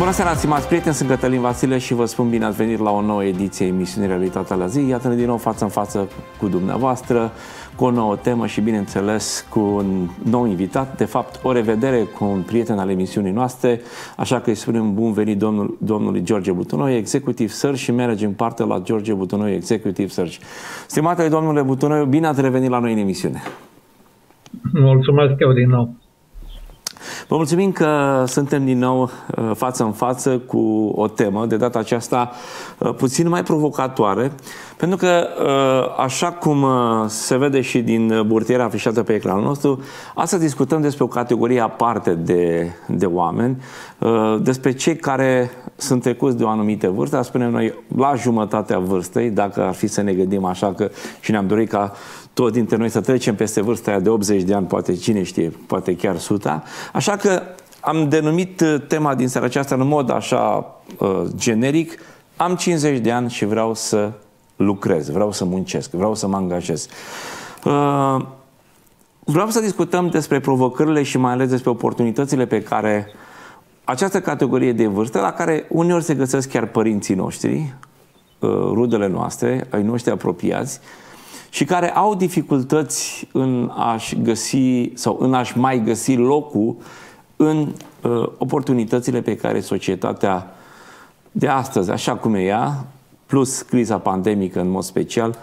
Bună seara, stimați prieteni, sunt Cătălin Vasile și vă spun bine ați venit la o nouă ediție emisiunii Realitatea la zi. Iată-ne din nou față în față cu dumneavoastră, cu o nouă temă și, bineînțeles, cu un nou invitat. De fapt, o revedere cu un prieten al emisiunii noastre, așa că îi spunem bun venit domnul, domnului George Butunoi, Executive Search și Managing Partner la George Butunoi Executive Search. Stimatele domnule Butunoi, bine ați revenit la noi în emisiune. Mulțumesc eu din nou. Vă mulțumim că suntem din nou uh, față în față cu o temă, de data aceasta uh, puțin mai provocatoare, pentru că, uh, așa cum se vede și din burtierea afișată pe ecranul nostru, astăzi discutăm despre o categorie aparte de, de oameni, despre cei care sunt trecuți de o anumită vârstă, spunem noi, la jumătatea vârstei, dacă ar fi să ne gândim așa că și ne-am dorit ca toți dintre noi să trecem peste vârsta aia de 80 de ani, poate cine știe, poate chiar 100. Așa că am denumit uh, tema din seara aceasta în mod așa uh, generic, am 50 de ani și vreau să lucrez, vreau să muncesc, vreau să mă angajez. Uh, vreau să discutăm despre provocările și mai ales despre oportunitățile pe care această categorie de vârstă, la care uneori se găsesc chiar părinții noștri, uh, rudele noastre, ai noștri apropiați, și care au dificultăți în a-și găsi sau în a-și mai găsi locul în uh, oportunitățile pe care societatea de astăzi, așa cum e ea, plus criza pandemică în mod special,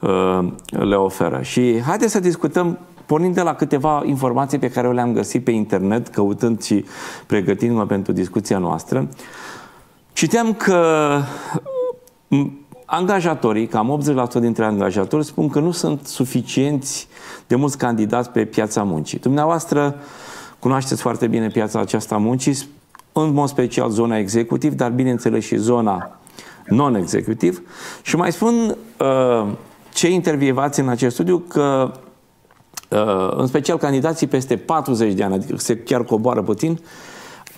uh, le oferă. Și haideți să discutăm pornind de la câteva informații pe care le-am găsit pe internet, căutând și pregătindu-mă pentru discuția noastră. Citeam că angajatorii, cam 80% dintre angajatori, spun că nu sunt suficienți de mulți candidați pe piața muncii. Dumneavoastră cunoașteți foarte bine piața aceasta muncii, în mod special zona executiv, dar bineînțeles și zona non-executiv. Și mai spun uh, cei intervievați în acest studiu că uh, în special candidații peste 40 de ani, adică se chiar coboară puțin,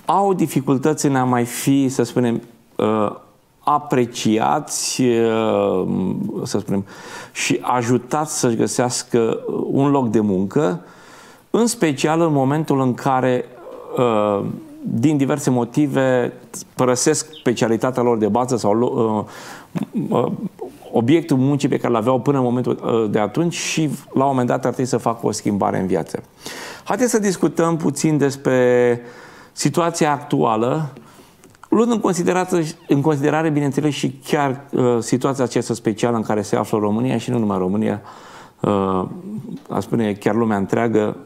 au dificultăți în a mai fi, să spunem, uh, apreciați, uh, să spunem, și ajutați să-și găsească un loc de muncă, în special în momentul în care, uh, din diverse motive, părăsesc specialitatea lor de bază sau uh, obiectul muncii pe care l-aveau până în momentul de atunci și la un moment dat ar trebui să facă o schimbare în viață. Haideți să discutăm puțin despre situația actuală Luând în, în considerare, bineînțeles, și chiar uh, situația aceasta specială în care se află România și nu numai România, uh, a spune chiar lumea întreagă,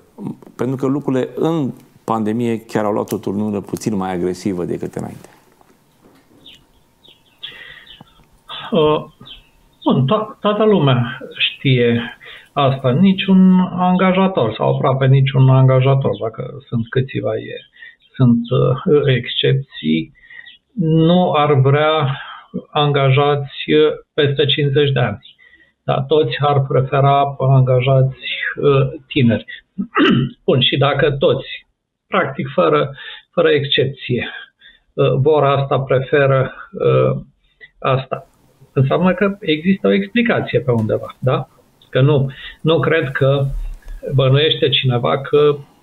pentru că lucrurile în pandemie chiar au luat o turnură puțin mai agresivă decât înainte. Uh, bun, to- toată lumea știe asta. Niciun angajator sau aproape niciun angajator, dacă sunt câțiva e, sunt uh, excepții, nu ar vrea angajați peste 50 de ani. Dar toți ar prefera angajați uh, tineri. Bun, și dacă toți, practic fără, fără excepție, uh, vor asta, preferă uh, asta, înseamnă că există o explicație pe undeva, da? Că nu, nu cred că bănuiește cineva că Uh,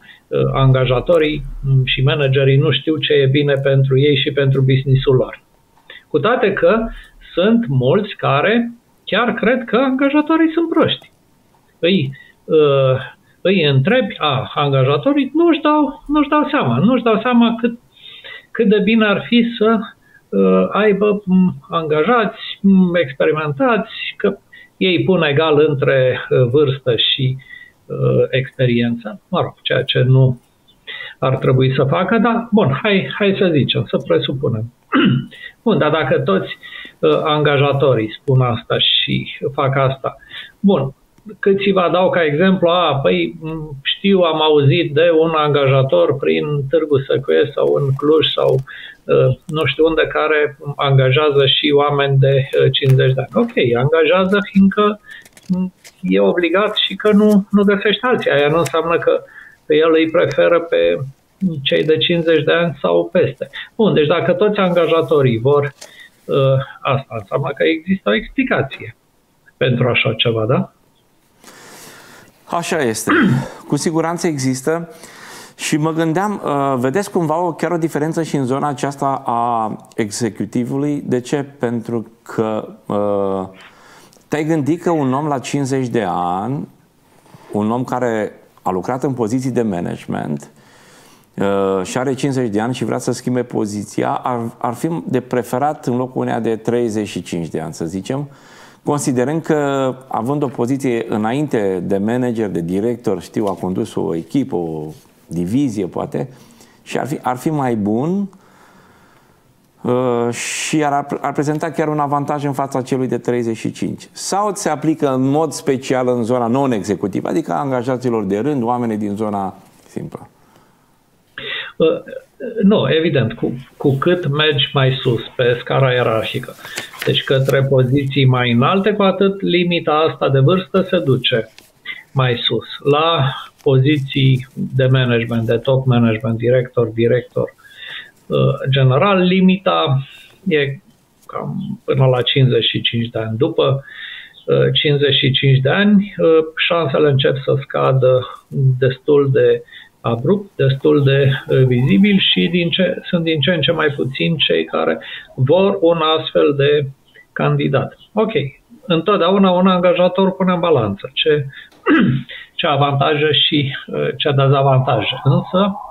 angajatorii și managerii nu știu ce e bine pentru ei și pentru businessul lor. Cu toate că sunt mulți care chiar cred că angajatorii sunt proști. Îi, uh, îi întrebi, a, angajatorii nu-și dau, nu-și dau seama, nu-și dau seama cât, cât de bine ar fi să uh, aibă angajați, experimentați, că ei pun egal între uh, vârstă și uh, experiență, mă rog, ceea ce nu ar trebui să facă, dar bun, hai, hai să zicem, să presupunem. bun, dar dacă toți uh, angajatorii spun asta și fac asta, bun, câțiva dau ca exemplu, a, păi știu, am auzit de un angajator prin Târgu Săcuie sau în Cluj sau uh, nu știu unde care angajează și oameni de uh, 50 de ani. Ok, angajează fiindcă e obligat și că nu, nu găsește alții. Aia nu înseamnă că el îi preferă pe cei de 50 de ani sau peste. Bun, deci dacă toți angajatorii vor uh, asta, înseamnă că există o explicație pentru așa ceva, da? Așa este. Cu siguranță există Și mă gândeam, uh, vedeți cumva o, chiar o diferență și în zona aceasta a executivului. De ce? Pentru că uh, te-ai gândit că un om la 50 de ani, un om care a lucrat în poziții de management uh, și are 50 de ani și vrea să schimbe poziția, ar, ar fi de preferat în locul uneia de 35 de ani, să zicem, considerând că, având o poziție înainte de manager, de director, știu, a condus o echipă, o divizie, poate, și ar fi, ar fi mai bun uh, și ar, ar prezenta chiar un avantaj în fața celui de 35. Sau se aplică în mod special în zona non-executivă, adică angajaților de rând, oameni din zona simplă. Uh, nu, evident, cu, cu cât mergi mai sus pe scara ierarhică, deci către poziții mai înalte, cu atât limita asta de vârstă se duce mai sus. La poziții de management, de top management, director, director, uh, general, limita e cam până la 55 de ani. După 55 uh, de ani, uh, șansele încep să scadă destul de abrupt, destul de vizibil și din ce, sunt din ce în ce mai puțini cei care vor un astfel de candidat. Ok, întotdeauna un angajator pune în balanță ce ce avantaje și uh, ce dezavantaje. Însă, uh,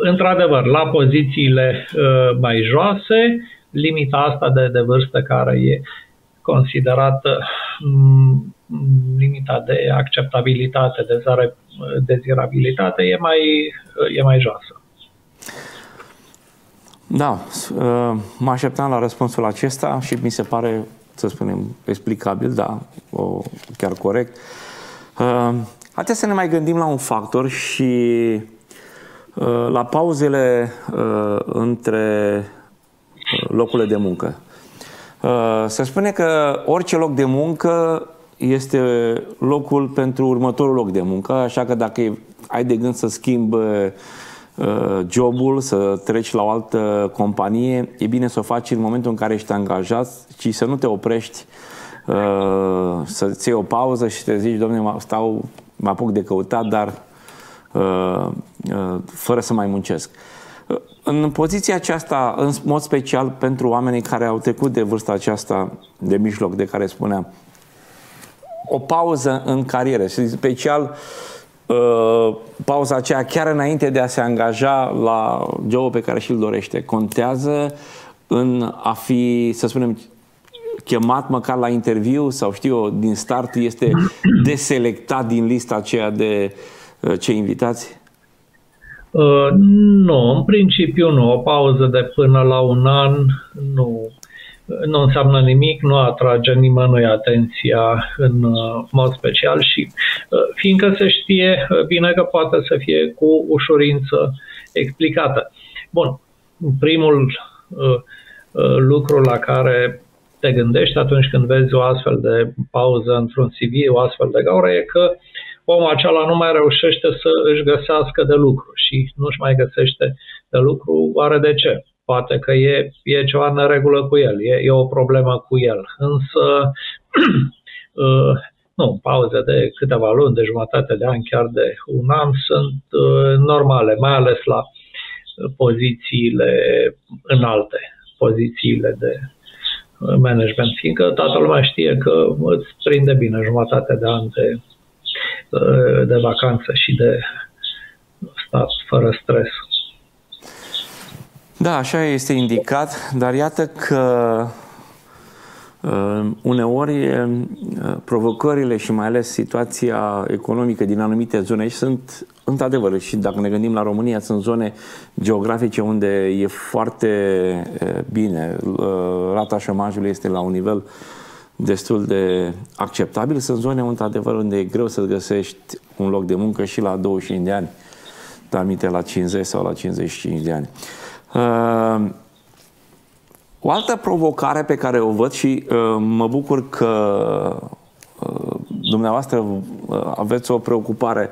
într-adevăr, la pozițiile uh, mai joase, limita asta de, de vârstă care e considerată mm, limita de acceptabilitate, de dezirabilitate, e mai, e mai joasă. Da, mă așteptam la răspunsul acesta și mi se pare să spunem, explicabil, da, o, chiar corect. Uh, Haideți să ne mai gândim la un factor și uh, la pauzele uh, între uh, locurile de muncă. Uh, se spune că orice loc de muncă este locul pentru următorul loc de muncă, așa că dacă ai de gând să schimbi uh, Uh, jobul, să treci la o altă companie, e bine să o faci în momentul în care ești angajat și să nu te oprești uh, să-ți iei o pauză și te zici, domnule, stau, mă apuc de căutat, dar uh, fără să mai muncesc. În poziția aceasta, în mod special pentru oamenii care au trecut de vârsta aceasta de mijloc de care spuneam, o pauză în carieră și special uh, Uh, pauza aceea chiar înainte de a se angaja la jobul pe care și-l dorește. Contează în a fi, să spunem, chemat măcar la interviu sau știu eu, din start este deselectat din lista aceea de uh, cei invitați? Uh, nu, în principiu nu. O pauză de până la un an nu nu înseamnă nimic, nu atrage nimănui atenția în uh, mod special și uh, fiindcă se știe uh, bine că poate să fie cu ușurință explicată. Bun, primul lucru la care te gândești atunci când vezi o astfel de pauză într-un CV, o astfel de gaură, e că omul acela nu mai reușește să își găsească de lucru și nu-și mai găsește de lucru, oare de ce? poate că e, e ceva în regulă cu el, e, e o problemă cu el. Însă, uh, nu, pauze de câteva luni, de jumătate de ani, chiar de un an, sunt uh, normale, mai ales la pozițiile înalte, pozițiile de management, fiindcă toată lumea știe că îți prinde bine jumătate de ani de, uh, de vacanță și de stat fără stres. Da, așa este indicat, dar iată că uh, uneori uh, provocările și mai ales situația economică din anumite zone aici sunt într-adevăr și dacă ne gândim la România sunt zone geografice unde e foarte uh, bine, rata șomajului este la un nivel destul de acceptabil, sunt zone într-adevăr unde e greu să găsești un loc de muncă și la 25 de ani, dar la 50 sau la 55 de ani. Ehm, o altă provocare pe care o văd și uh, mă bucur că uh, dumneavoastră uh, aveți o preocupare,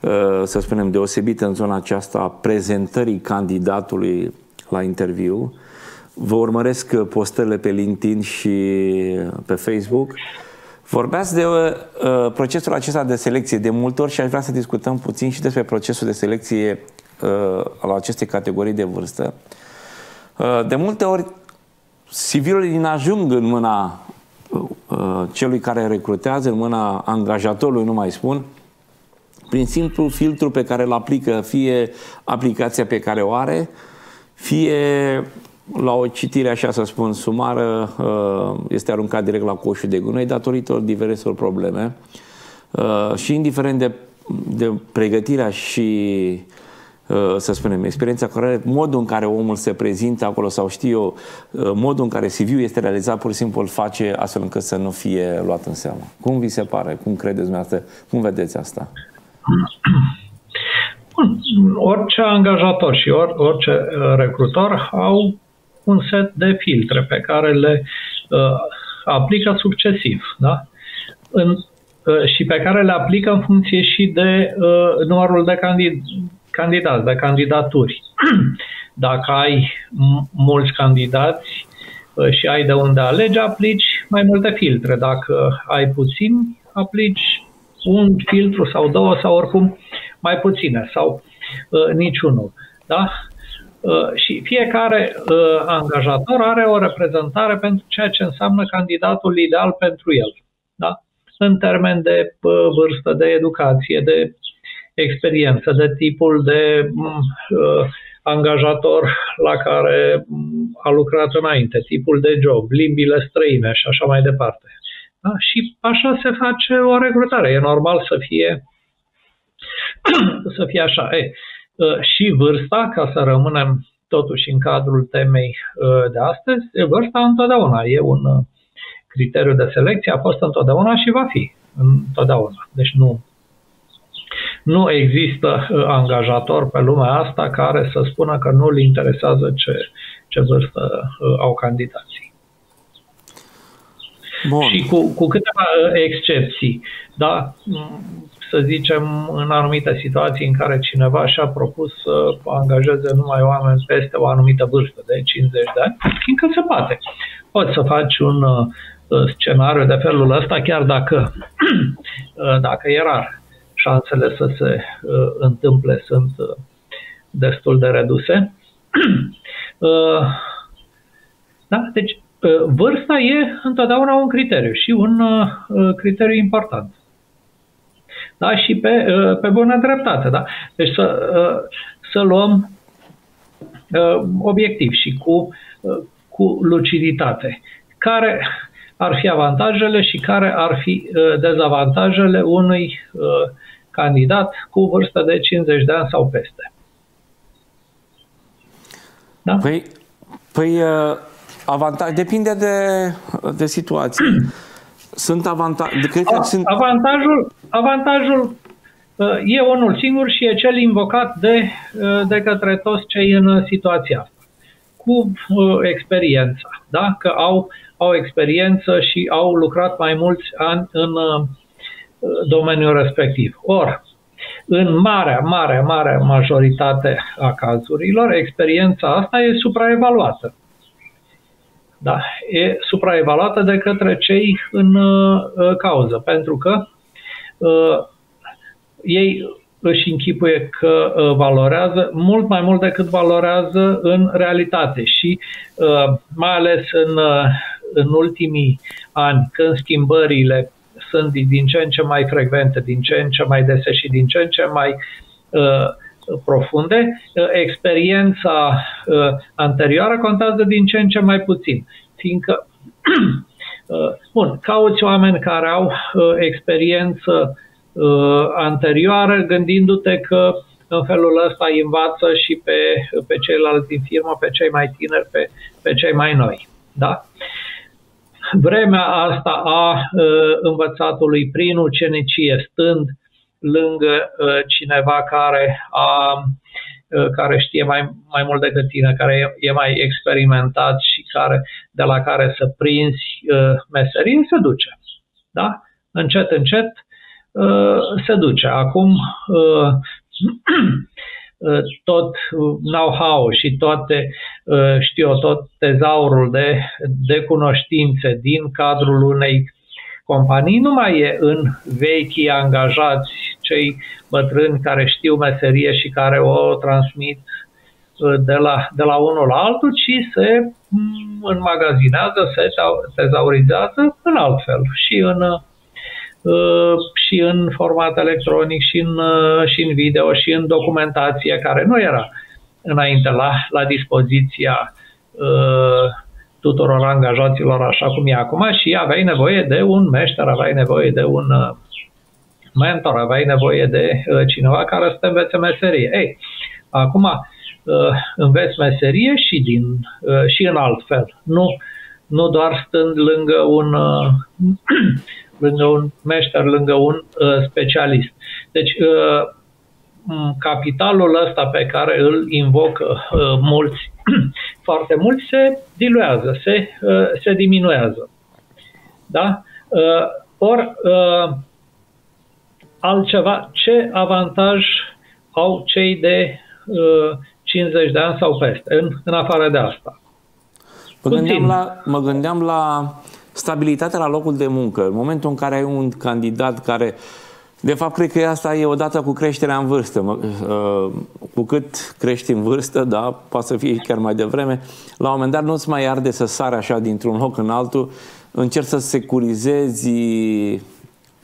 uh, să spunem, deosebită în zona aceasta a prezentării candidatului la interviu. Vă urmăresc postările pe LinkedIn și pe Facebook. Vorbeați de uh, procesul acesta de selecție de multe ori și aș vrea să discutăm puțin și despre procesul de selecție uh, al acestei categorii de vârstă. Uh, de multe ori, civilul din ajung în mâna uh, celui care recrutează, în mâna angajatorului, nu mai spun, prin simplu filtru pe care îl aplică, fie aplicația pe care o are, fie la o citire, așa să spun, sumară, uh, este aruncat direct la coșul de gunoi datorită diverselor probleme. Uh, și indiferent de, de pregătirea și uh, să spunem, experiența care modul în care omul se prezintă acolo sau știu eu, modul în care CV-ul este realizat, pur și simplu îl face astfel încât să nu fie luat în seamă. Cum vi se pare? Cum credeți dumneavoastră? Cum vedeți asta? Bun. Orice angajator și or, orice recrutor au un set de filtre pe care le uh, aplică succesiv. Da? În, uh, și pe care le aplică în funcție și de uh, numărul de candid- candidați, de candidaturi. Dacă ai m- mulți candidați uh, și ai de unde alege, aplici mai multe filtre. Dacă ai puțini, aplici un filtru sau două sau oricum mai puține sau uh, niciunul. Da? Uh, și fiecare uh, angajator are o reprezentare pentru ceea ce înseamnă candidatul ideal pentru el. Da? În termen de uh, vârstă, de educație, de experiență, de tipul de mm, angajator la care mm, a lucrat înainte, tipul de job, limbile străine și așa mai departe. Da? Și așa se face o recrutare. E normal să fie să fie așa. Ei, Uh, și vârsta, ca să rămânem totuși în cadrul temei uh, de astăzi, vârsta întotdeauna e un uh, criteriu de selecție, a fost întotdeauna și va fi întotdeauna. Deci nu, nu există angajator pe lumea asta care să spună că nu îl interesează ce, ce vârstă au candidații. Bun. Și cu, cu câteva excepții. Da? Să zicem, în anumite situații în care cineva și-a propus să angajeze numai oameni peste o anumită vârstă, de 50 de ani, fiindcă se poate. Poți să faci un uh, scenariu de felul ăsta, chiar dacă, uh, dacă e rar. Șansele să se uh, întâmple sunt destul de reduse. Da? Deci, vârsta e întotdeauna un criteriu și un criteriu important da? și pe, uh, pe bună dreptate. Da? Deci să, uh, să luăm uh, obiectiv și cu, cu luciditate. Care ar fi avantajele și care ar fi dezavantajele unui candidat cu vârstă de 50 de ani sau peste. Da? Păi, păi avantaj, depinde de, de situație. Sunt avantaje. Cred că sunt... Avantajul, avantajul uh, e unul singur și e cel invocat de, uh, de către toți cei în situația asta. Cu uh, experiența. Da? Că au, au experiență și au lucrat mai mulți ani în domeniul respectiv. Or, în marea, marea, marea majoritate a cazurilor, experiența asta e supraevaluată da, e supraevaluată de către cei în uh, cauză, pentru că uh, ei își închipuie că uh, valorează mult mai mult decât valorează în realitate și uh, mai ales în, uh, în ultimii ani, când schimbările sunt din ce în ce mai frecvente, din ce în ce mai dese și din ce în ce mai uh, profunde, ă, experiența ă, anterioară contează din ce în ce mai puțin, fiindcă ă, Bun, cauți oameni care au experiență anterioară, gândindu-te că în felul ăsta îi învață și pe, pe ceilalți din firmă, pe cei mai tineri, pe, pe cei mai noi. Da? Vremea asta a uh, învățatului prin ucenicie, stând lângă uh, cineva care a uh, care știe mai, mai mult decât tine, care e, e mai experimentat și care, de la care să prinzi uh, meserie, se duce. Da? Încet, încet uh, se duce. Acum uh, uh tot know-how și toate, uh, știu eu, tot tezaurul de, de cunoștințe din cadrul unei companii nu mai e în vechii angajați, cei bătrâni care știu meserie și care o transmit de la, de la unul la altul, ci se mm, înmagazinează, se tezaurizează în alt fel. Și în, uh, și în format electronic, și în, uh, și în video, și în documentație, care nu era înainte la, la dispoziția uh, tuturor angajaților așa cum e acum și aveai nevoie de un meșter, aveai nevoie de un mentor, aveai nevoie de cineva care să te învețe meserie. Ei, acum, uh, înveți meserie și, din, uh, și în alt fel. Nu, nu doar stând lângă un, uh, lângă un meșter, lângă un uh, specialist. Deci, uh, capitalul ăsta pe care îl invocă uh, mulți, foarte mulți, se diluează, se, uh, se diminuează. Da? Uh, Ori, uh, altceva, ce avantaj au cei de uh, 50 de ani sau peste, în, în afară de asta. Mă gândeam, la, mă gândeam la stabilitatea la locul de muncă. În momentul în care ai un candidat care de fapt, cred că asta e odată cu creșterea în vârstă. Uh, cu cât crești în vârstă, da, poate să fie chiar mai devreme, la un moment dat nu-ți mai arde să sari așa dintr-un loc în altul, încerci să securizezi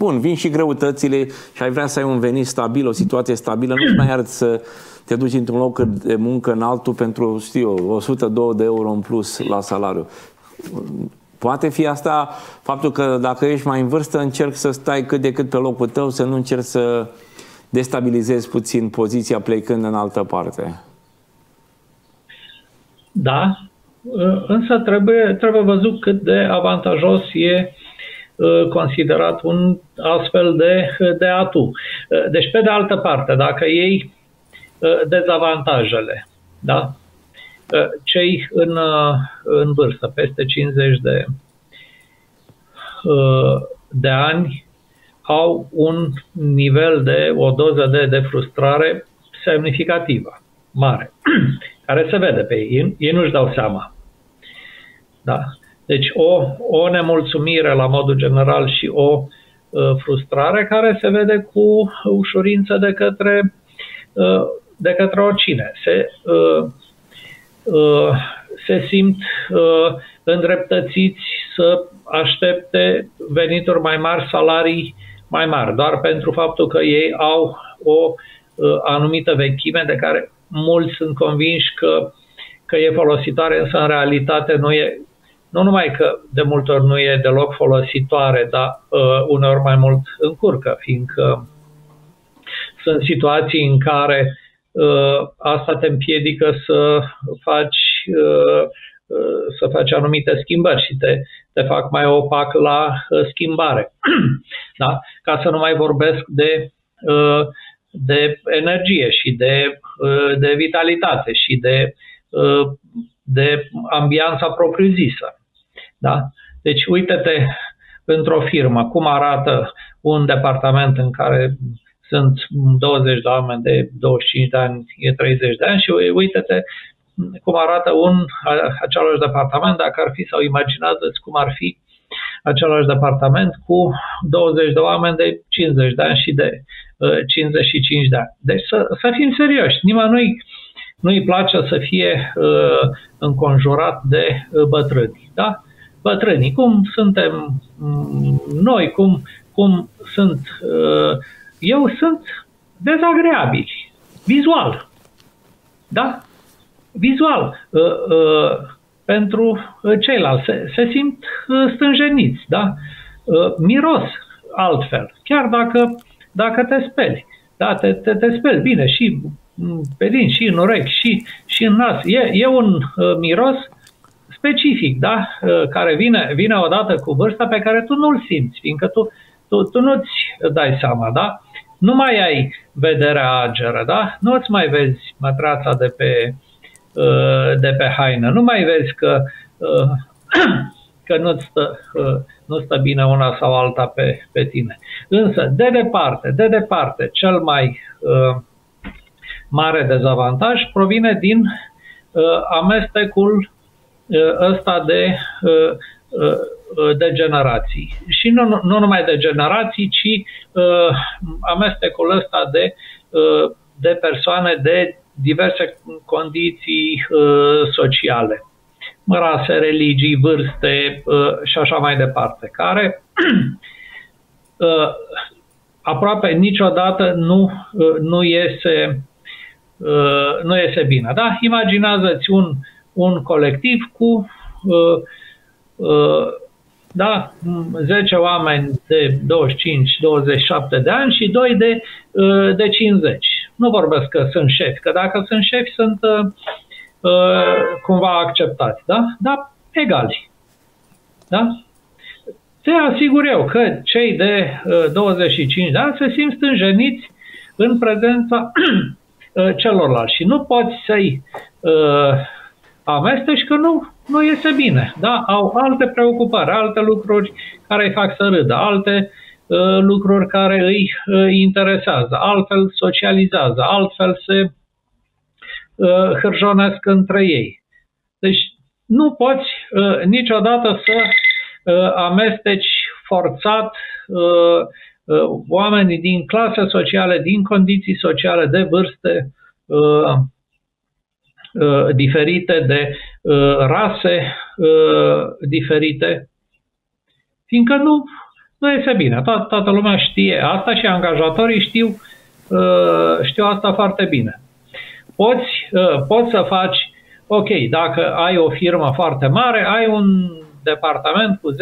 Bun, vin și greutățile și ai vrea să ai un venit stabil, o situație stabilă, nu-ți mai arde să te duci într-un loc de muncă în altul pentru, știu 102 de euro în plus la salariu. Poate fi asta faptul că dacă ești mai în vârstă, încerc să stai cât de cât pe locul tău, să nu încerci să destabilizezi puțin poziția plecând în altă parte. Da, însă trebuie, trebuie văzut cât de avantajos e ă, considerat un astfel de, de atu. Deci, pe de altă parte, dacă ei Uh, dezavantajele. Da? Uh, cei în, uh, în vârstă, peste 50 de, de ani, au un nivel de, o doză de, de frustrare semnificativă, mare, care se vede pe ei. Ei nu-și dau seama. Da? Deci o, o nemulțumire la modul general și o uh, frustrare care se vede cu ușurință de către uh, de către oricine. Se, uh, uh, se simt uh, îndreptățiți să aștepte venituri mai mari, salarii mai mari, doar pentru faptul că ei au o uh, anumită vechime de care mulți sunt convinși că, că e folositoare, însă în realitate nu e nu numai că de multe ori nu e deloc folositoare, dar uh, uneori mai mult încurcă, fiindcă sunt situații în care Uh, asta te împiedică să faci, uh, uh, să faci anumite schimbări și te, te fac mai opac la schimbare. da? Ca să nu mai vorbesc de, de energie și de, de vitalitate și de, de ambianța propriu-zisă. Da? Deci uite-te într-o firmă cum arată un departament în care sunt 20 de oameni de 25 de ani, e 30 de ani și uite-te cum arată un același departament, dacă ar fi, sau imaginează-ți cum ar fi același departament cu 20 de oameni de 50 de ani și de uh, 55 de ani. Deci să, să fim serioși, nimănui nu-i place să fie uh, înconjurat de uh, bătrâni. Da? Bătrânii, cum suntem mm, noi, cum, cum sunt uh, eu sunt dezagreabil, vizual. Da? Vizual. Uh, uh, pentru ceilalți se, se simt uh, stânjeniți, da? Uh, miros altfel, chiar dacă, dacă te speli. Da, te, te, te speli bine și pe din, și în urechi, și, și în nas. E, e un uh, miros specific, da? Uh, care vine, vine odată cu vârsta pe care tu nu-l simți, fiindcă tu, tu, tu nu-ți dai seama, da? nu mai ai vederea ageră, da? Nu îți mai vezi matrața de pe, uh, de pe haină, nu mai vezi că, uh, că nu stă, uh, nu stă bine una sau alta pe, pe tine. Însă, de departe, de departe, cel mai mare dezavantaj provine din amestecul ăsta de de generații. Și nu, nu numai de generații, ci uh, amestecul ăsta de, uh, de persoane de diverse condiții uh, sociale, rase, religii, vârste uh, și așa mai departe, care uh, aproape niciodată nu, uh, nu iese uh, nu iese bine. Da? Imaginează-ți un, un colectiv cu uh, uh, da, 10 oameni de 25-27 de ani și 2 de, uh, de 50. Nu vorbesc că sunt șefi, că dacă sunt șefi sunt uh, uh, cumva acceptați, da? Dar egali. Da? Te asigur eu că cei de uh, 25 de ani se simt stânjeniți în prezența uh, celorlalți și nu poți să-i uh, amesteci că nu, nu iese bine. Da? Au alte preocupări, alte lucruri care îi fac să râdă, alte uh, lucruri care îi uh, interesează, altfel socializează, altfel se uh, hârjonesc între ei. Deci nu poți uh, niciodată să uh, amesteci forțat uh, uh, oamenii din clase sociale, din condiții sociale, de vârste, uh, Uh, diferite, de uh, rase uh, diferite, fiindcă nu, nu este bine. Toată, toată lumea știe asta și angajatorii știu, știu asta foarte bine. Poți, poți să faci, ok, dacă ai o firmă foarte mare, ai un departament cu 10-15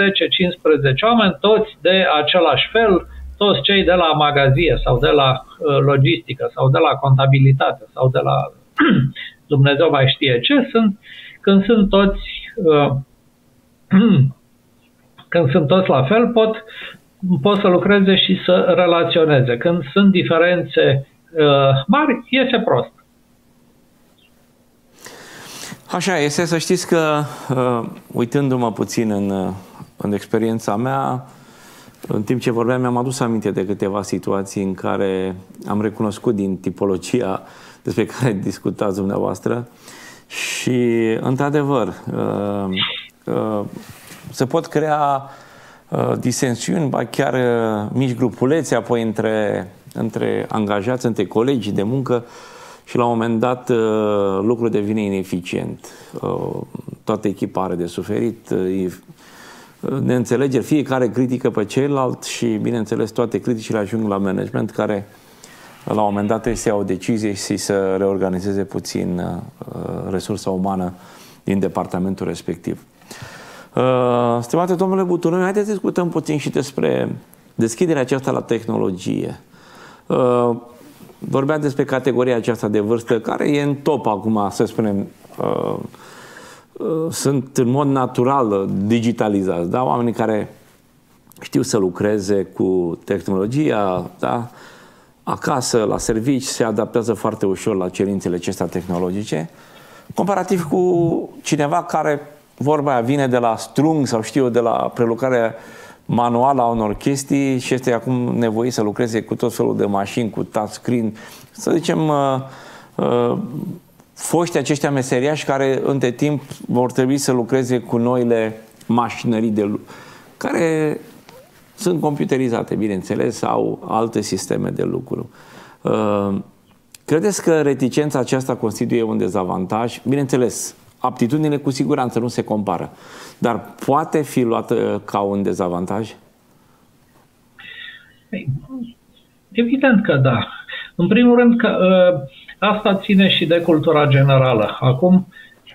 oameni, toți de același fel, toți cei de la magazie sau de la logistică sau de la contabilitate sau de la Dumnezeu mai știe ce sunt, când sunt toți uh, când sunt toți la fel, pot, pot să lucreze și să relaționeze. Când sunt diferențe uh, mari, iese prost. Așa este, să știți că, uh, uitându-mă puțin în, uh, în experiența mea, în timp ce vorbeam, mi-am adus aminte de câteva situații în care am recunoscut din tipologia despre care discutați dumneavoastră și, într-adevăr, uh, uh, se pot crea uh, disensiuni, ba chiar mici grupulețe apoi între, între angajați, între colegii de muncă și la un moment dat lucrul devine ineficient. Toată echipa are de suferit, neînțelegeri, fiecare critică pe ceilalți și, bineînțeles, toate criticile ajung la management care la un moment dat trebuie să ia o decizie și să reorganizeze puțin uh, resursa umană din departamentul respectiv. Uh, stimate domnule Butunoi, haideți să discutăm puțin și despre deschiderea aceasta la tehnologie. Uh, vorbeam despre categoria aceasta de vârstă, care e în top acum, să spunem, uh, uh, sunt în mod natural digitalizați, da? oamenii care știu să lucreze cu tehnologia, da? Acasă, la servici, se adaptează foarte ușor la cerințele acestea tehnologice, comparativ cu cineva care, vorba aia, vine de la strung sau știu de la prelucrarea manuală a unor chestii și este acum nevoit să lucreze cu tot felul de mașini, cu touchscreen, să zicem, uh, uh, foști aceștia meseriași care între timp vor trebui să lucreze cu noile mașinării de care sunt computerizate, bineînțeles, sau alte sisteme de lucru. Uh, credeți că reticența aceasta constituie un dezavantaj? Bineînțeles, aptitudinile cu siguranță nu se compară, dar poate fi luată ca un dezavantaj? Evident că da. În primul rând că uh, asta ține și de cultura generală. Acum,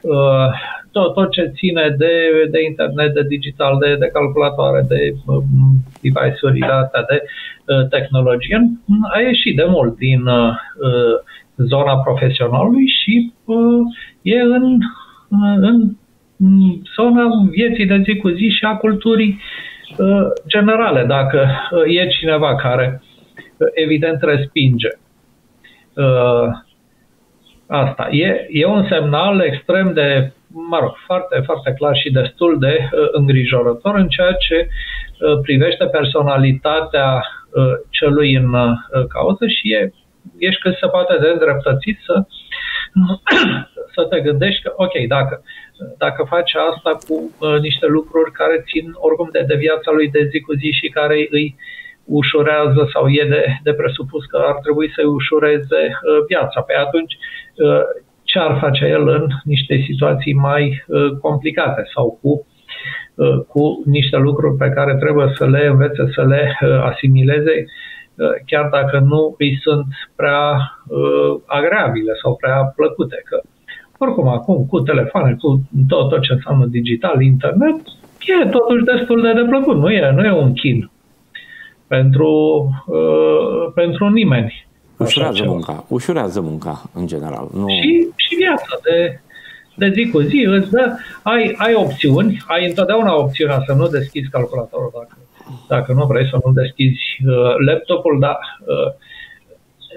uh, tot, tot ce ține de, de internet, de digital, de, de calculatoare, de um, device-uri de astea, de uh, tehnologie, a ieșit de mult din uh, zona profesionalului și uh, e în, uh, în zona vieții de zi cu zi și a culturii uh, generale. Dacă uh, e cineva care uh, evident respinge uh, asta, e, e un semnal extrem de mă rog, foarte, foarte clar și destul de uh, îngrijorător în ceea ce uh, privește personalitatea uh, celui în uh, cauză și e, ești cât se poate de îndreptățit să să te gândești că, ok, dacă, dacă faci asta cu uh, niște lucruri care țin oricum de, de viața lui de zi cu zi și care îi ușurează sau e de, de presupus că ar trebui să-i ușureze uh, viața. Pe atunci, uh, ce ar face el în niște situații mai uh, complicate sau cu uh, cu niște lucruri pe care trebuie să le învețe, să le uh, asimileze, chiar dacă nu îi sunt prea uh, agreabile sau prea plăcute. Că, oricum, acum, cu telefoane, cu tot, tot ce înseamnă digital, internet, e totuși destul de deplăcut. Nu e, nu e un chin pentru, uh, pentru nimeni. Ușurează munca, ușurează munca, în general. Nu... Și, și viața de, de zi cu zi, îți dă, ai, ai opțiuni, ai întotdeauna opțiunea să nu deschizi calculatorul dacă dacă nu vrei să nu deschizi uh, laptopul, da. Uh,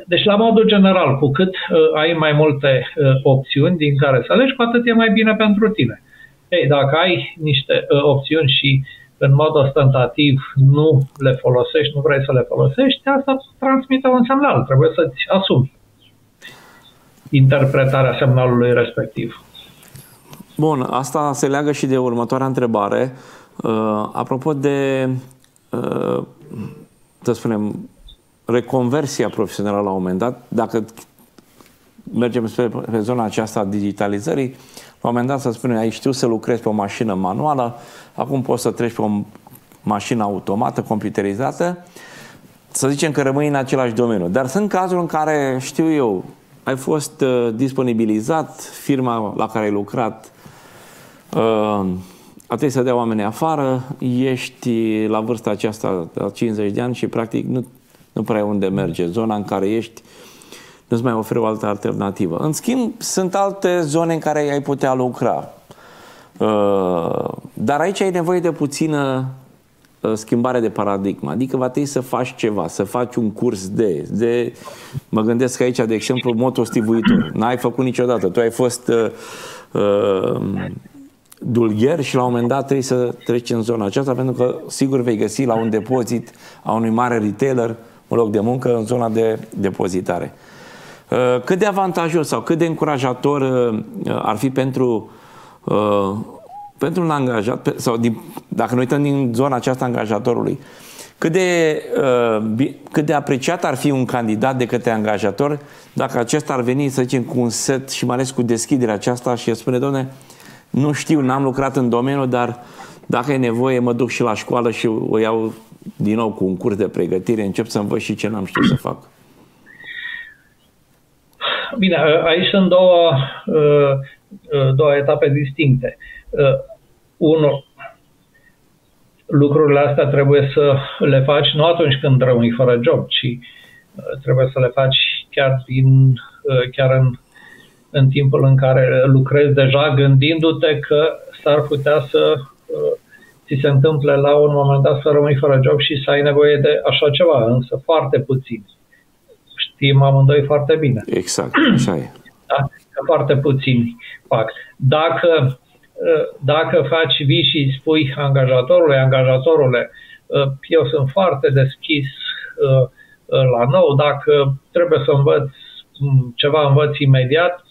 deci, la modul general, cu cât uh, ai mai multe opțiuni din care să alegi, cu atât e mai bine pentru tine. Ei, dacă ai niște opțiuni și în mod ostentativ nu le folosești, nu vrei să le folosești, asta transmite un semnal. Trebuie să-ți asumi interpretarea semnalului respectiv. Bun, asta se leagă și de următoarea întrebare. Uh, apropo de Uh, să spunem, reconversia profesională la un moment dat, dacă mergem spre pe zona aceasta a digitalizării, la un moment dat să spunem, ai știu să lucrezi pe o mașină manuală, acum poți să treci pe o mașină automată, computerizată, să zicem că rămâi în același domeniu. Dar sunt cazuri în care, știu eu, ai fost uh, disponibilizat, firma la care ai lucrat uh, a trebuit să dea oamenii afară, ești la vârsta aceasta, la 50 de ani și practic nu, nu prea ai unde merge. Zona în care ești nu-ți mai oferă o altă alternativă. În schimb, sunt alte zone în care ai putea lucra. Uh, dar aici ai nevoie de puțină uh, schimbare de paradigmă. Adică va trebui să faci ceva, să faci un curs de... de mă gândesc aici, de exemplu, motostivuitor. N-ai făcut niciodată. Tu ai fost uh, uh, dulgher și la un moment dat trebuie să treci în zona aceasta pentru că sigur vei găsi la un depozit a unui mare retailer un loc de muncă în zona de depozitare. Uh, cât de avantajos sau cât de încurajator uh, ar fi pentru, uh, pentru un angajat, sau din, dacă ne uităm din zona aceasta angajatorului, cât de, cât de apreciat ar fi un candidat de către angajator dacă acesta ar veni, să zicem, cu un set și mai ales cu deschiderea aceasta și spune, domne, nu știu, n-am lucrat în domeniu, dar dacă e nevoie, mă duc și la școală și o iau din nou cu un curs de pregătire, încep să învăț și ce n-am știut să fac. Bine, aici sunt două, uh, uh, două etape distincte. Uh, unul, lucrurile astea trebuie să le faci nu atunci când rămâi fără job, ci trebuie să le faci chiar, din, chiar în în timpul în care lucrezi deja gândindu-te că s-ar putea să uh, ți se întâmple la un moment dat să rămâi fără job și să ai nevoie de așa ceva, însă foarte puțin. Știm amândoi foarte bine. Exact, așa e. Da? Că foarte puțini fac. Dacă, uh, dacă faci vii și spui angajatorului, angajatorule, uh, eu sunt foarte deschis la nou, dacă trebuie să învăț ceva învăț imediat,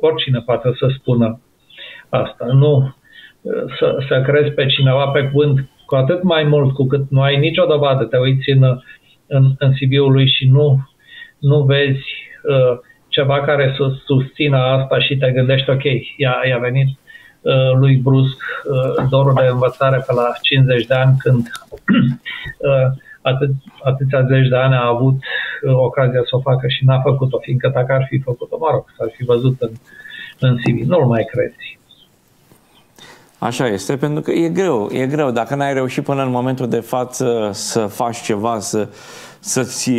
oricine poate să spună asta. Nu să, să crezi pe cineva pe cuvânt cu atât mai mult cu cât nu ai nicio dovadă, te uiți în, în, în CV-ul lui și nu, nu vezi uh, ceva care să susțină asta și te gândești, ok, i-a, i-a venit uh, lui brusc uh, dorul de învățare pe la 50 de ani când uh, atât, atâția zeci de ani a avut uh, ocazia să o facă și n-a făcut-o, fiindcă dacă ar fi făcut-o, mă rog, s-ar fi văzut în, în CV. Nu-l mai crezi. Așa este, pentru că e greu, e greu. Dacă n-ai reușit până în momentul de față să faci ceva, să, să-ți,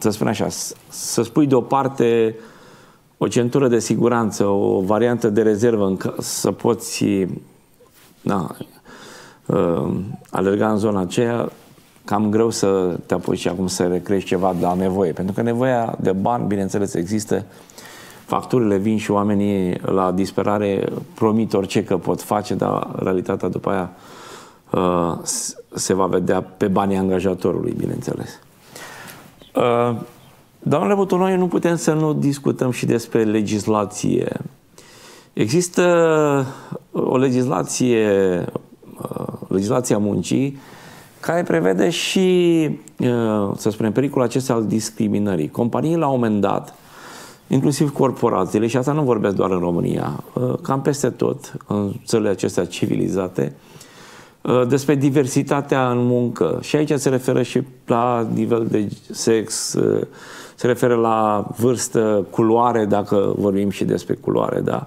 să spun așa, să spui deoparte o centură de siguranță, o variantă de rezervă, în să poți na, uh, alerga în zona aceea, cam greu să te apuci acum să recrești ceva de la nevoie. Pentru că nevoia de bani, bineînțeles, există. Facturile vin și oamenii la disperare promit orice că pot face, dar realitatea după aia uh, se va vedea pe banii angajatorului, bineînțeles. Uh, Doamne Butonoie, nu putem să nu discutăm și despre legislație. Există o legislație, legislația muncii, care prevede și, să spunem, pericolul acesta al discriminării. Companiile, la un moment dat, inclusiv corporațiile, și asta nu vorbesc doar în România, cam peste tot, în țările acestea civilizate, Uh, despre diversitatea în muncă. Și aici se referă și la nivel de sex, uh, se referă la vârstă, culoare, dacă vorbim și despre culoare, da?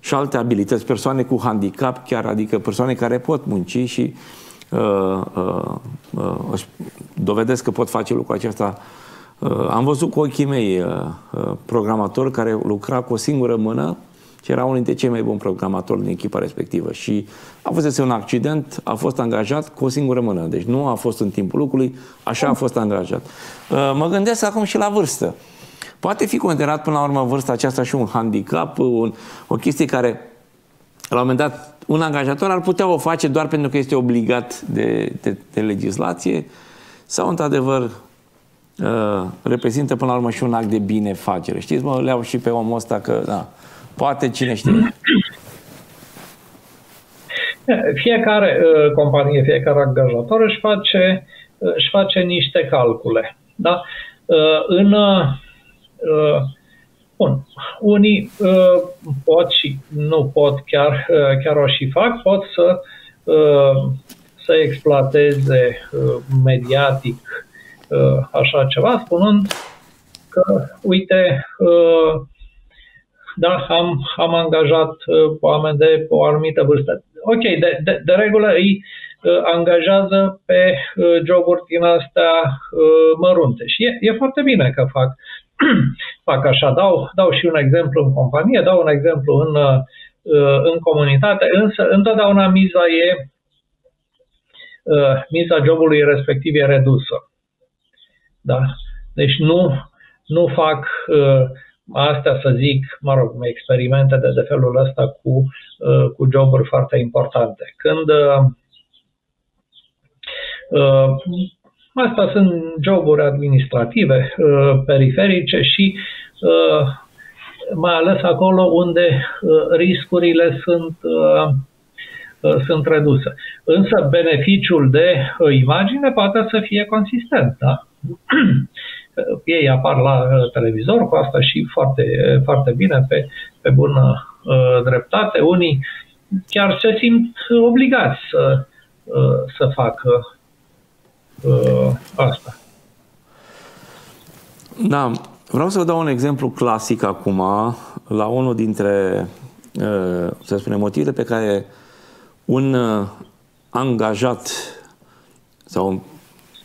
Și alte abilități, persoane cu handicap chiar, adică persoane care pot munci și uh, uh, uh, dovedesc că pot face lucrul acesta. Uh, am văzut cu ochii mei uh, uh programatori care lucra cu o singură mână și era unul dintre cei mai buni programatori din echipa respectivă. Și a fost un accident, a fost angajat cu o singură mână. Deci nu a fost în timpul lucrului, așa a fost angajat. Uh, mă gândesc acum și la vârstă. Poate fi considerat până la urmă vârsta aceasta și un handicap, un, o chestie care, la un moment dat, un angajator ar putea o face doar pentru că este obligat de, de, de legislație sau, într-adevăr, uh, reprezintă până la urmă și un act de binefacere. Știți, mă, le-au și pe omul ăsta că, da, Poate, cine știe. Fiecare uh, companie, fiecare angajator își face, uh, își face niște calcule. Da? Uh, în, uh, bun, unii uh, pot și nu pot, chiar, uh, chiar o și fac, pot să, uh, să exploateze uh, mediatic uh, așa ceva, spunând că, uite, uh, da, am, am angajat uh, oameni de o anumită vârstă. Ok, de, de, de regulă îi uh, angajează pe uh, joburi din astea uh, mărunte și e, e foarte bine că fac, fac așa. Dau, dau și un exemplu în companie, dau un exemplu în, uh, în comunitate, însă întotdeauna miza e uh, miza jobului respectiv e redusă. Da? Deci nu, nu fac uh, astea să zic, mă rog, experimente de, de felul ăsta cu, uh, cu joburi foarte importante. Când uh, uh, Asta sunt joburi administrative, uh, periferice și uh, mai ales acolo unde uh, riscurile sunt, uh, uh, sunt reduse. Însă beneficiul de uh, imagine poate să fie consistent. Da? ei apar la uh, televizor cu asta și foarte, foarte bine, pe, pe bună uh, dreptate. Unii chiar se simt obligați să, uh, să facă asta. Da, vreau să vă dau un exemplu clasic acum la unul dintre, să spunem, motivele pe care un angajat sau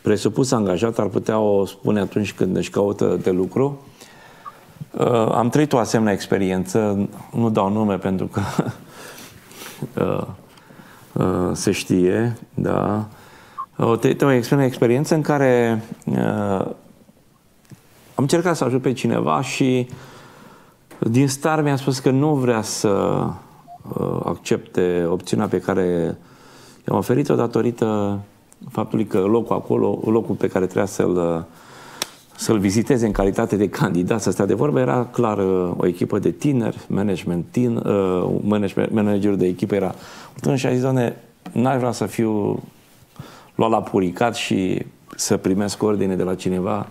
presupus angajat ar putea o spune atunci când își caută de lucru. Uh, am trăit o asemenea experiență, nu dau nume pentru că uh, uh, se știe, da. O, trăit o experiență în care am încercat să ajut pe cineva și din start mi-a spus că nu vrea să accepte opțiunea pe care i-am oferit-o datorită faptului că locul acolo, locul pe care trebuia să-l să-l viziteze în calitate de candidat, să stea de vorbă, era clar uh, o echipă de tineri, management team, uh, management, managerul de echipă era tânăr și a zis, doamne, n-aș vrea să fiu luat la puricat și să primesc ordine de la cineva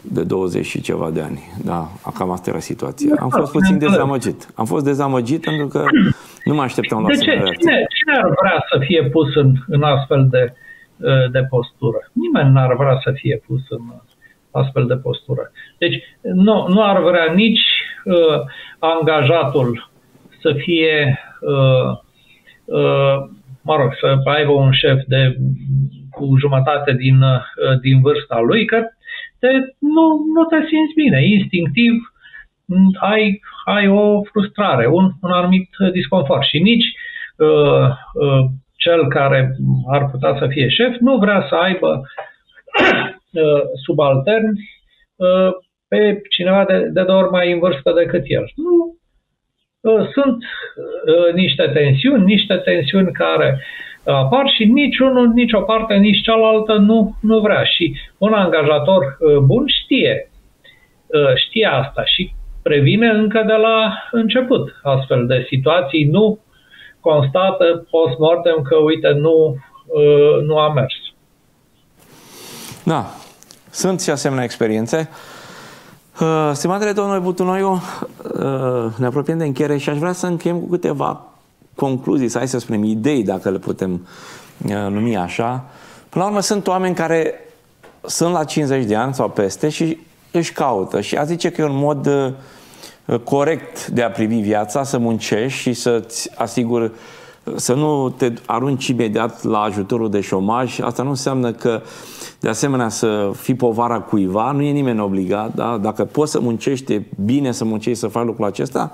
de 20 și ceva de ani. Da, cam asta era situația. Am fost puțin dezamăgit. Am fost dezamăgit pentru că nu mă așteptam la De ce? Cine, cine ar vrea să fie pus în, în astfel de, uh, de postură? Nimeni n-ar vrea să fie pus în astfel de postură. Deci nu, nu ar vrea nici uh, angajatul să fie, uh, uh, mă rog, să aibă un șef de cu jumătate din, uh, din vârsta lui, că te, nu, nu te simți bine. Instinctiv ai, ai o frustrare, un, un anumit disconfort și nici uh, uh, cel care ar putea să fie șef nu vrea să aibă uh, subalterni uh, pe cineva de, de două ori mai în vârstă decât el. Nu. Uh, sunt uh, niște tensiuni, niște tensiuni care apar și niciunul, nici o parte, nici cealaltă nu, nu vrea. Și un angajator uh, bun știe știe asta și previne încă de la început astfel de situații, nu constată post-mortem că, uite, nu, nu a mers. Da, sunt și asemenea experiențe. Uh, stimatele domnule Butunoiu, uh, ne apropiem de încheiere și aș vrea să încheiem cu câteva concluzii, să hai să spunem, idei, dacă le putem uh, numi așa. Până la urmă, sunt oameni care sunt la 50 de ani sau peste și își caută și a zice că e un mod uh, corect de a privi viața, să muncești și să-ți asiguri să nu te arunci imediat la ajutorul de șomaj. Asta nu înseamnă că, de asemenea, să fii povara cuiva, nu e nimeni obligat, da? Dacă poți să muncești, e bine să muncești, să faci lucrul acesta.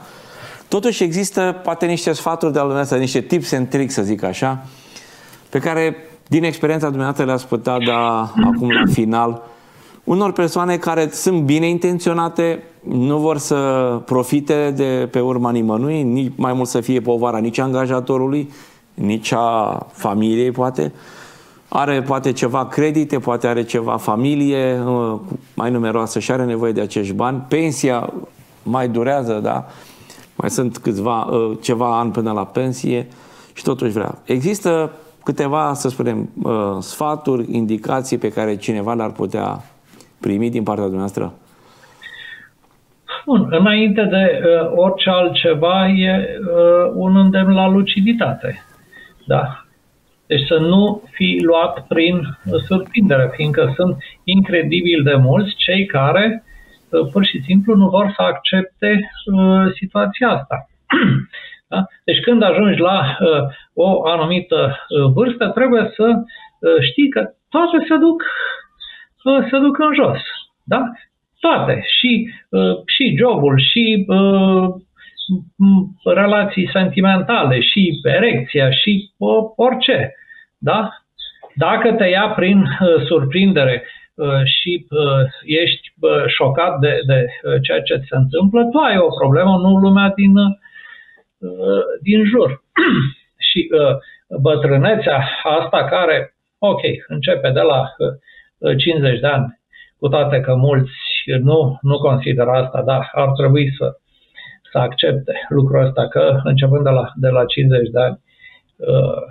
Totuși există poate niște sfaturi de-al dumneavoastră, niște tips and tricks, să zic așa, pe care, din experiența dumneavoastră, le-ați putea da acum la final unor persoane care sunt bine intenționate, nu vor să profite de pe urma nimănui, nici mai mult să fie povara nici angajatorului, nici a familiei, poate. Are poate ceva credite, poate are ceva familie uh, mai numeroasă și are nevoie de acești bani. Pensia mai durează, da? Mai sunt câțiva, uh, ceva ani până la pensie și totuși vrea. Există câteva, să spunem, uh, sfaturi, indicații pe care cineva le-ar putea primi din partea dumneavoastră? Bun, înainte de uh, orice altceva e uh, un îndemn la luciditate. Da? Deci să nu fi luat prin surprindere, fiindcă sunt incredibil de mulți cei care uh, pur și simplu nu vor să accepte uh, situația asta. Da? Deci când ajungi la uh, o anumită uh, vârstă, trebuie să uh, știi că toate se duc, uh, se duc în jos. Da? toate, și, uh, și jobul, și uh, relații sentimentale, și erecția, și uh, orice. Da? Dacă te ia prin uh, surprindere uh, și uh, ești uh, șocat de, de uh, ceea ce se întâmplă, tu ai o problemă, nu lumea din, uh, din jur. și uh, bătrânețea asta care, ok, începe de la uh, 50 de ani, cu toate că mulți nu, nu consideră asta, dar ar trebui să, să accepte lucrul ăsta, că începând de la, de la 50 de ani, uh,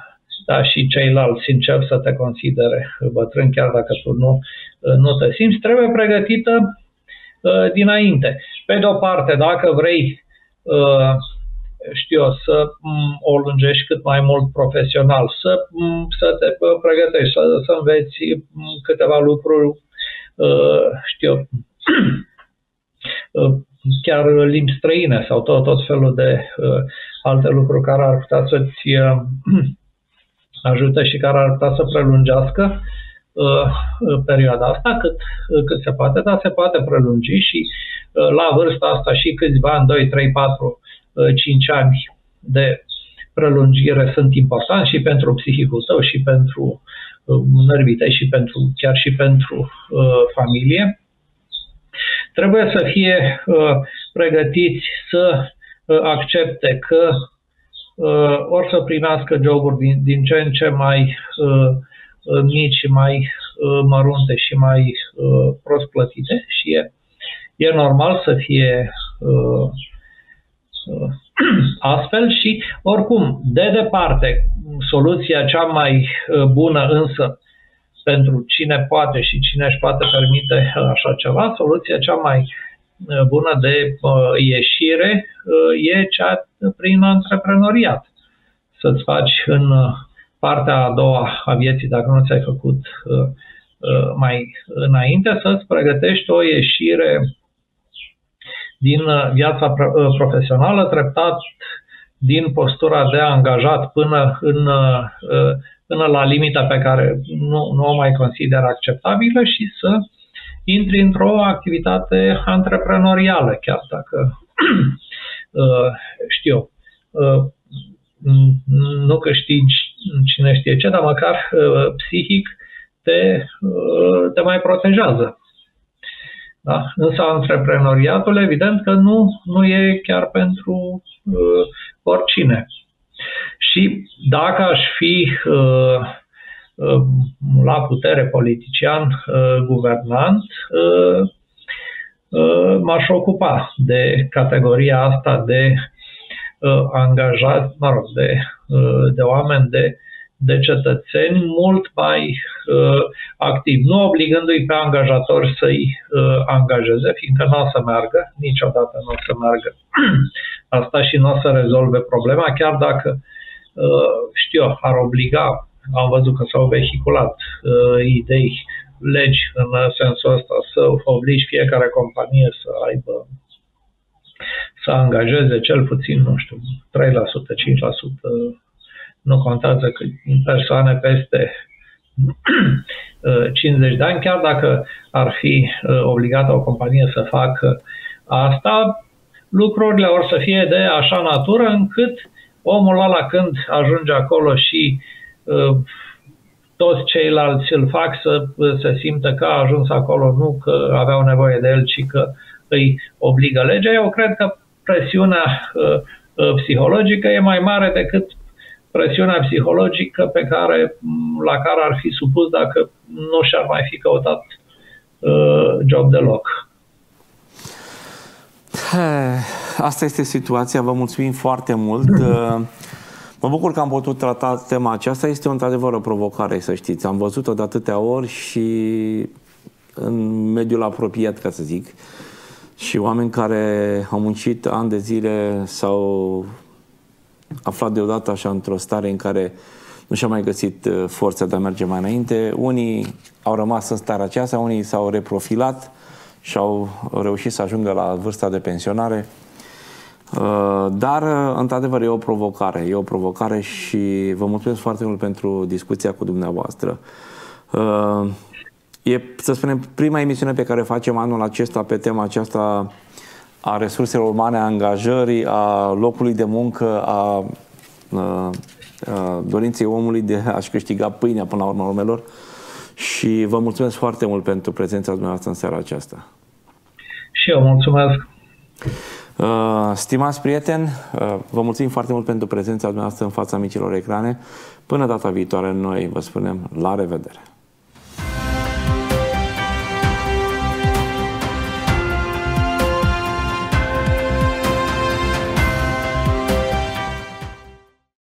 da, și ceilalți încep să te considere bătrân, chiar dacă tu nu, uh, nu te simți, trebuie pregătită uh, dinainte. Pe de o parte, dacă vrei știu eu, să mm, o lungești cât mai mult profesional, să, mm, să te pregătești, să, să înveți mm, câteva lucruri, știu Uh, chiar limbi străine sau tot, tot felul de uh, alte lucruri care ar putea să-ți uh, ajute și care ar putea să prelungească uh, perioada asta cât, uh, cât se poate, dar se poate prelungi și uh, la vârsta asta și câțiva ani, 2, 3, 4, uh, 5 ani de prelungire sunt importanti și pentru psihicul tău și pentru uh, nervii tăi și pentru, chiar și pentru uh, familie. Trebuie să fie uh, pregătiți să uh, accepte că uh, or să primească joburi din, din ce în ce mai uh, uh, mici și mai uh, mărunte și mai uh, prost plătite și e, e normal să fie uh, uh, astfel și oricum, de departe, soluția cea mai uh, bună însă pentru cine poate și cine își poate permite așa ceva, soluția cea mai uh, bună de uh, ieșire uh, e cea prin antreprenoriat. Să-ți faci în partea a doua a vieții, dacă nu ți-ai făcut mai înainte, să-ți pregătești o ieșire din viața profesională treptat din postura de angajat până în până la limita pe care nu, nu o mai consider acceptabilă și să intri într-o activitate antreprenorială, chiar dacă uh, știu, uh, nu câștigi cine știe ce, dar măcar uh, psihic te, te mai protejează. Da? Însă antreprenoriatul, evident că nu, nu e chiar pentru uh, oricine. Și dacă aș fi uh, uh, la putere politician, uh, guvernant, uh, m-aș ocupa de categoria asta de angajați, mă rog, de, de oameni de de cetățeni mult mai uh, activ, nu obligându-i pe angajatori să-i uh, angajeze, fiindcă nu o să meargă, niciodată nu o să meargă. Asta și nu o să rezolve problema, chiar dacă, uh, știu eu, ar obliga, am văzut că s-au vehiculat uh, idei, legi în sensul ăsta, să obligi fiecare companie să aibă să angajeze cel puțin, nu știu, 3%, 5% nu contează că persoane peste 50 de ani, chiar dacă ar fi uh, obligată o companie să facă asta, lucrurile or să fie de așa natură încât omul ăla când ajunge acolo și uh, toți ceilalți îl fac să se simtă că a ajuns acolo, nu că aveau nevoie de el, ci că îi obligă legea. Eu cred că presiunea uh, psihologică e mai mare decât presiunea psihologică pe care, la care ar fi supus dacă nu și-ar mai fi căutat uh, job deloc. Asta este situația. Vă mulțumim foarte mult. Uh, mă bucur că am putut trata tema aceasta. Este într-adevăr o provocare, să știți. Am văzut-o de atâtea ori și în mediul apropiat, ca să zic. Și oameni care au muncit ani de zile sau aflat deodată așa într-o stare în care nu și-a mai găsit uh, forța de a merge mai înainte. Unii au rămas în starea aceasta, unii s-au reprofilat și au reușit să ajungă la vârsta de pensionare. Uh, dar, uh, într-adevăr, e o provocare. E o provocare și vă mulțumesc foarte mult pentru discuția cu dumneavoastră. E, să spunem, prima emisiune pe care o facem anul acesta pe tema aceasta a resurselor umane, a angajării, a locului de muncă, a, a, a dorinței omului de a-și câștiga pâinea până la urmă urmelor. Și vă mulțumesc foarte mult pentru prezența dumneavoastră în seara aceasta. Și eu mulțumesc. Uh, stimați prieteni, uh, vă mulțumim foarte mult pentru prezența dumneavoastră în fața micilor ecrane. Până data viitoare, noi vă spunem la revedere!